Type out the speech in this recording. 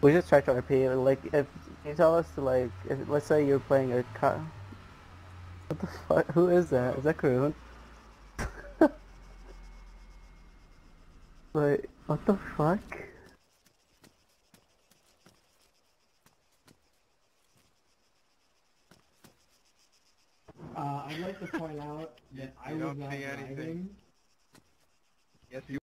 We just try to RP. Like, if you tell us to like, if, let's say you're playing a car. What the fuck? Who is that? Is that Karun? like, what the fuck? Uh, I'd like to point out that I was uh, don't anything. driving. Yes, you